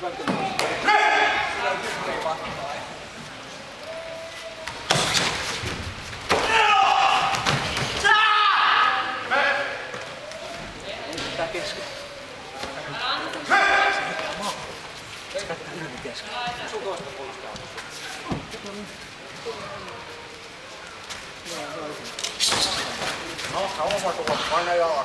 Vamos a tomar, van a ir a la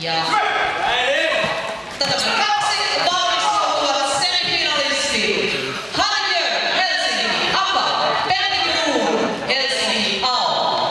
Ja tätä kaksi valmistautuvat semifinalistit. Hanjö, Helsinki, Apa, Penny Kruun, Helsinki, Ao.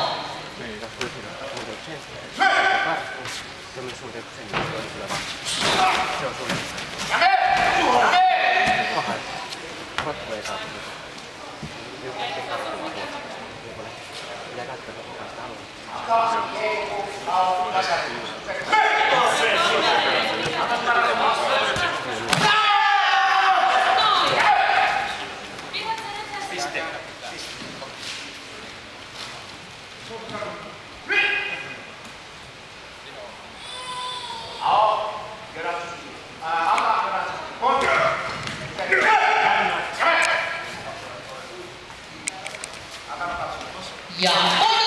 Ja